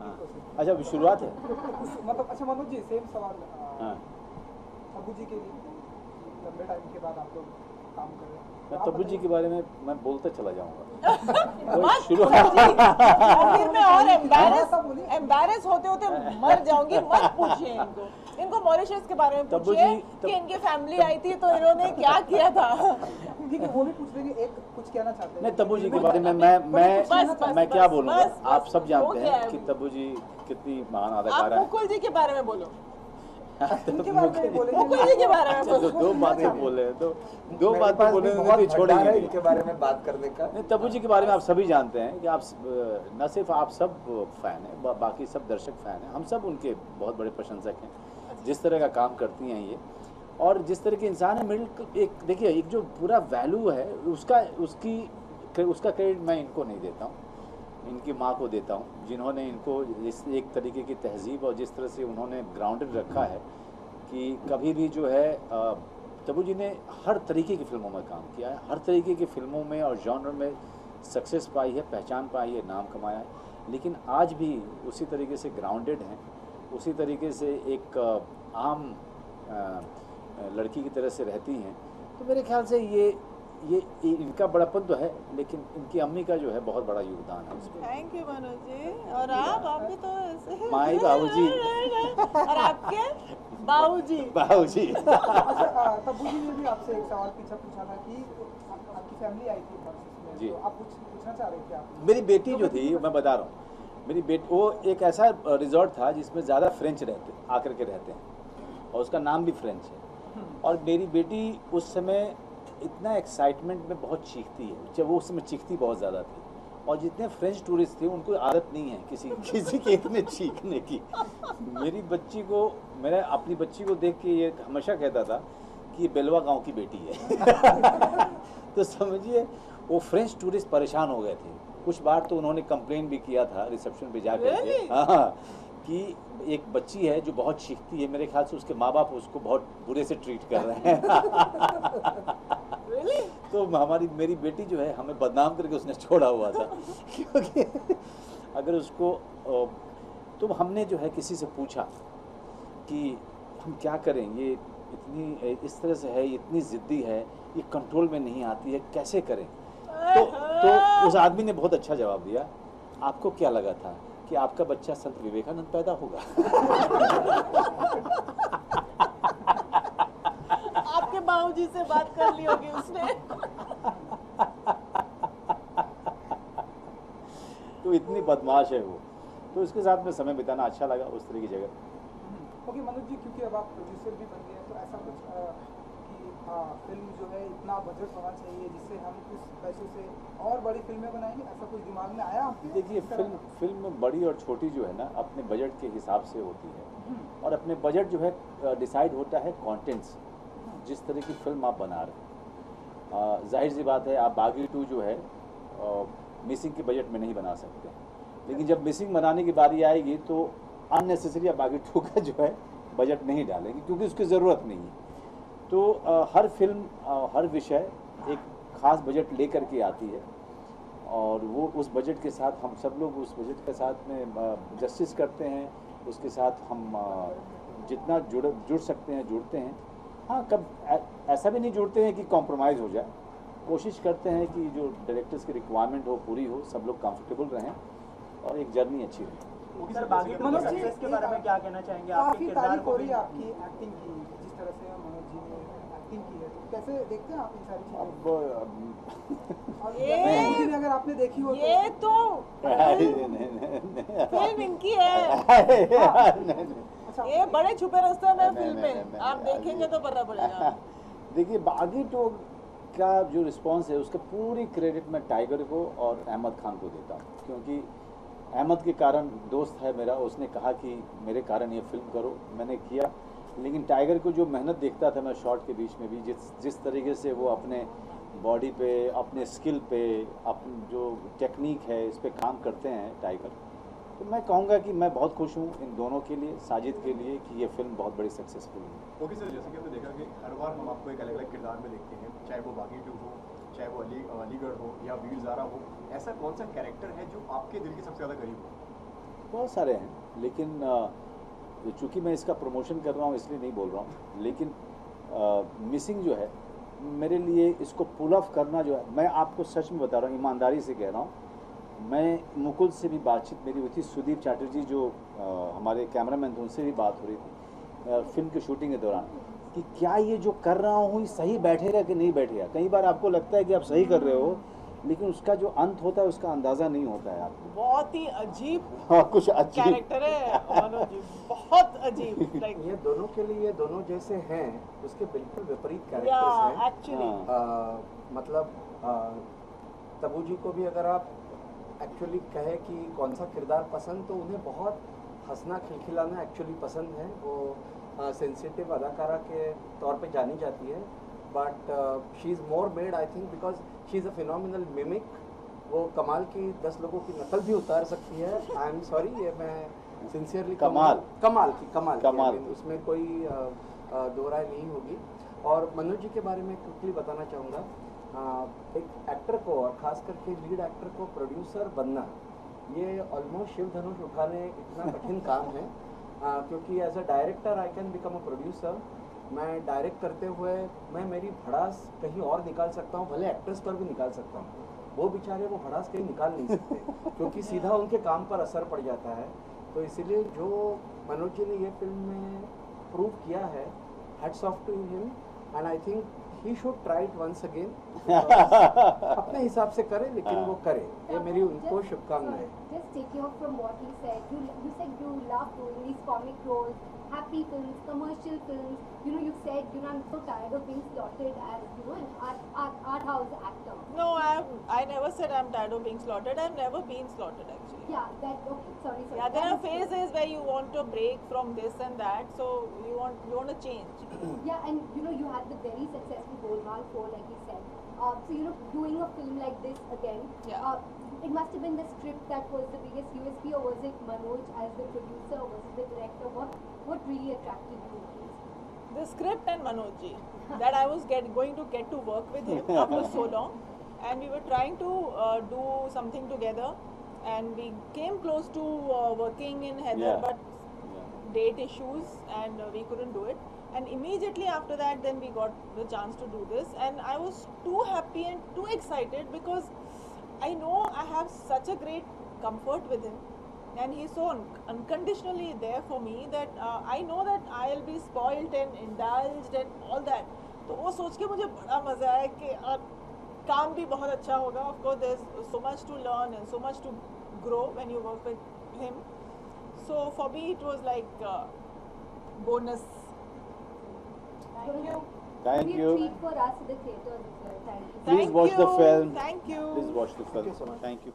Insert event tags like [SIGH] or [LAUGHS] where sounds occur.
हाँ अच्छा अभी शुरुआत है? मतलब अच्छा मनोज जी सेम सवाल अ, हाँ। अबू जी के लिए लंबे टाइम के बाद आप लोग काम कर रहे हैं। मैं तब्बू जी के बारे में मैं बोलते चला जाऊँगा। [LAUGHS] शुरू- [LAUGHS] आखिर में और एम्बैरस ऐसा बोलिए। एम्बैरस होते होते मर जाऊँगी। मत पूछिए इनको। इनको मॉरिशस के बारे में पूछिए कि इनकी फैमिली आई थी तो इन्होंने क्या किया था। ठीक है वो भी पूछ रहे हैं एक कुछ कहना चाहते हैं। नहीं तब्बू जी के बारे में मैं मैं मैं क्या बोलूँगा आप सब जानते हैं है। कि तब्बू जी कितनी महान अदाकारा है। मुकुल जी के बारे में बोलो। [LAUGHS] दो दो बातें बोले तो दो बातें बोले भी बहुत छोड़ेंगे भंडार नहीं। इनके बारे में बात करने का। नहीं तब्बू जी के बारे में आप सभी जानते हैं कि आप न सिर्फ़ आप सब फ़ैन हैं बाकी सब दर्शक फ़ैन हैं। हम सब उनके बहुत बड़े प्रशंसक हैं जिस तरह का काम करती हैं ये। और जिस तरह के इंसान है मिडिल एक देखिए एक जो पूरा वैल्यू है उसका उसकी उसका क्रेडिट मैं इनको नहीं देता हूँ। इनकी माँ को देता हूँ, जिन्होंने इनको इस एक तरीके की तहजीब और जिस तरह से उन्होंने ग्राउंडेड रखा है कि कभी भी जो है तबू जी ने हर तरीके की फ़िल्मों में काम किया है, हर तरीके की फ़िल्मों में और जॉनर में सक्सेस पाई है, पहचान पाई है, नाम कमाया है। लेकिन आज भी उसी तरीके से ग्राउंडेड हैं, उसी तरीके से एक आम लड़की की तरह से रहती हैं। तो मेरे ख्याल से ये ये इनका बड़ापन तो है लेकिन इनकी अम्मी का जो है बहुत बड़ा योगदान है थैंक यू मनोज जी। और आप आप भी तो ऐसे माई बाबूजी। [LAUGHS] और आपके बाबूजी। बाबूजी। [LAUGHS] अच्छा अ, तब्बू जी ने भी आपसे एक सवाल पीछा पूछा था कि आपकी फैमिली आई थी जी। तो आप कुछ पूछना चाह रहे थे आप? मेरी बेटी जो थी मैं बता रहा हूँ मेरी बेटी वो एक ऐसा रिजॉर्ट था जिसमें ज़्यादा फ्रेंच रहते आकर के रहते हैं और उसका नाम भी फ्रेंच है। और मेरी बेटी उस समय इतना एक्साइटमेंट में बहुत चीखती है। जब वो उस समय चीखती बहुत ज़्यादा थी। और जितने फ्रेंच टूरिस्ट थे उनको आदत नहीं है किसी [LAUGHS] किसी के इतने चीखने की। मेरी बच्ची को मैंने अपनी बच्ची को देख के ये हमेशा कहता था कि ये बेलवा गाँव की बेटी है। [LAUGHS] तो समझिए वो फ्रेंच टूरिस्ट परेशान हो गए थे। कुछ बार तो उन्होंने कंप्लेन भी किया था रिसेप्शन पे जाकर के। Really? हाँ। कि एक बच्ची है जो बहुत चीखती है मेरे ख्याल से उसके माँ बाप उसको बहुत बुरे से ट्रीट कर रहे हैं। Really? तो हमारी मेरी बेटी जो है हमें बदनाम करके उसने छोड़ा हुआ था। क्योंकि अगर उसको तो हमने जो है किसी से पूछा कि हम क्या करें? ये इतनी इस तरह से है इतनी ज़िद्दी है ये कंट्रोल में नहीं आती है कैसे करें? तो तो उस आदमी ने बहुत अच्छा जवाब दिया। आपको क्या लगा था? कि आपका बच्चा संत विवेकानंद पैदा होगा। आपके बाबूजी से बात कर ली होगी उसने। तो इतनी बदमाश है वो। तो उसके साथ में समय बिताना अच्छा लगा उस तरह की जगह। ओके मनोज जी क्योंकि अब आप प्रोड्यूसर भी बन गए हैं तो ऐसा कुछ हाँ फ़िल्म जो है इतना बजट होना चाहिए जिससे हम कुछ पैसों से और बड़ी फ़िल्में बनाएँगे ऐसा कुछ दिमाग में आया आपके? देखिए फ़िल्म फ़िल्म बड़ी और छोटी जो है ना अपने बजट के हिसाब से होती है। हम्म, और अपने बजट जो है डिसाइड होता है कॉन्टेंट्स जिस तरह की फ़िल्म आप बना रहे हैं। ज़ाहिर सी बात है आप बागी टू जो है मिसिंग के बजट में नहीं बना सकते। लेकिन जब मिसिंग बनाने की बारी आएगी तो अननेसेसरी आप बागी टू का जो है बजट नहीं डालेंगे क्योंकि उसकी ज़रूरत नहीं है। तो हर फ़िल्म हर विषय एक खास बजट लेकर के आती है और वो उस बजट के साथ हम सब लोग उस बजट के साथ में जस्टिस करते हैं उसके साथ हम जितना जुड़ जुड़ सकते हैं जुड़ते हैं। हाँ कब ऐसा भी नहीं जुड़ते हैं कि कॉम्प्रोमाइज़ हो जाए। कोशिश करते हैं कि जो डायरेक्टर्स की रिक्वायरमेंट हो पूरी हो सब लोग कंफर्टेबल रहें और एक जर्नी अच्छी रहे। टू मनोज के जी, सक्सेस के बारे में क्या कहना चाहेंगे? आपके तारीफ़ हो रही है आपकी एक्टिंग की जिस तरह से मनोज जी ने एक्टिंग की है कैसे देखते हैं आप इन सारी चीज़ें? अब अगर आपने देखी हो तो ये तो नहीं, नहीं, नहीं, नहीं। फ़िल्म इनकी है। नहीं, नहीं। अच्छा ये बड़े छुपे रास्ते में फ़िल्म आप देखेंगे तो पता पड़ेगा। [LAUGHS] देखिए बागी टू का जो रिस्पांस है उसका पूरी क्रेडिट मैं टाइगर को और अहमद खान को देता हूँ। क्योंकि अहमद के कारण दोस्त है मेरा उसने कहा कि मेरे कारण ये फ़िल्म करो। मैंने किया। लेकिन टाइगर को जो मेहनत देखता था मैं शॉर्ट के बीच में भी जिस जिस तरीके से वो अपने बॉडी पे अपने स्किल पे अपनी जो टेक्निक है इस पर काम करते हैं टाइगर। तो मैं कहूँगा कि मैं बहुत खुश हूँ इन दोनों के लिए साजिद के लिए कि ये फ़िल्म बहुत बड़ी सक्सेसफुल हुई। ओके सर जैसे कि आपने देखा कि हर बार हम आपको एक अलग अलग किरदार में देखते हैं चाहे वो बागी टू हो चाहे वो अली अलीगढ़ हो या वीर ज़ारा हो ऐसा कौन सा कैरेक्टर है जो आपके दिल के सबसे ज़्यादा करीब हो? बहुत सारे हैं लेकिन अ, चूँकि मैं इसका प्रमोशन कर रहा हूँ इसलिए नहीं बोल रहा हूँ लेकिन मिसिंग जो है मेरे लिए इसको पुल ऑफ़ करना जो है मैं आपको सच में बता रहा हूँ ईमानदारी से कह रहा हूँ मैं मुकुल से भी बातचीत मेरी हुई थी सुदीप चैटर्जी जो अ, हमारे कैमरामैन थे उनसे भी बात हो रही थी अ, फ़िल्म की शूटिंग के दौरान कि क्या ये जो कर रहा हूँ सही बैठेगा कि नहीं बैठेगा? कई बार आपको लगता है कि आप सही कर रहे हो लेकिन उसका जो अंत होता है उसका अंदाज़ा नहीं होता है आपको। बहुत ही अजीब हाँ, कुछ अच्छी कैरेक्टर है जी। बहुत अजीब [LAUGHS] लाइक ये दोनों के लिए दोनों जैसे हैं उसके बिल्कुल विपरीत कैरेक्टर्स हैं। एक्चुअली हाँ। मतलब तबू जी को भी अगर आप एक्चुअली कहे कि कौन सा किरदार पसंद तो उन्हें बहुत हंसना खिलखिलाना एक्चुअली पसंद है। वो सेंसिटिव अदाकारा के तौर पे जानी जाती है। But she is more made I think because she is a phenomenal mimic वो कमाल की दस लोगों की नकल भी उतार सकती है। आई एम सॉरी ये मैं सिंसियरली कमाल। कमाल की कमाल कमाल। की। उसमें कोई दो राय नहीं होगी। और मनोज जी के बारे में क्विकली बताना चाहूँगा। एक एक्टर को और खास करके लीड एक्टर को प्रोड्यूसर बनना ये ऑलमोस्ट शिव धनुष उठाने इतना कठिन काम है। अ, क्योंकि as a director I can become a producer मैं डायरेक्ट करते हुए मैं मेरी भड़ास कहीं और निकाल सकता हूँ भले एक्ट्रेस पर भी निकाल सकता हूँ। वो बेचारे वो भड़ास कहीं निकाल नहीं सकते [LAUGHS] क्योंकि सीधा उनके काम पर असर पड़ जाता है। तो इसीलिए जो मनोज जी ने ये फ़िल्म में प्रूव किया है hats off to him and I think he should try it once again अपने हिसाब से करे लेकिन वो करे। ये मेरी उनको शुभकामनाएँ। Just taking off from what you said, you you said you love doing these comic roles, happy films, commercial films. You know, you said you know I'm so tired of being slotted as you know an art art, art house actor. No, I I never said I'm tired of being slaughtered. I've never been slaughtered actually. Yeah, that okay. Sorry, sorry. Yeah, there are That true. phases where you want to break from this and that, so you want you want to change. Yeah, and you know you had the very successful Golmaal 4, like you said. Uh, so you know, doing a film like this again. Yeah. Uh, it must have been the script that was the biggest USP, or was it Manoj as the producer, or was it the director? What what really attracted you? please? The script and Manoj [LAUGHS] that I was get going to get to work with him after so [LAUGHS] long, and we were trying to uh, do something together, and we came close to uh, working in Heather, Yeah. but date issues and uh, we couldn't do it And immediately after that, then we got the chance to do this, and I was too happy and too excited because I know I have such a great comfort with him, and he's so un- unconditionally there for me that uh, I know that I'll be spoiled and indulged and all that. तो वो सोच के मुझे बड़ा मजा आया कि uh, काम भी बहुत अच्छा होगा. Of course, there's so much to learn and so much to grow when you work with him. So for me, it was like uh, bonus. Thank you. Thank you. treat for us the theatre. Thank you. Please Thank watch the film. Thank you. Please watch the film. you so much. Thank you.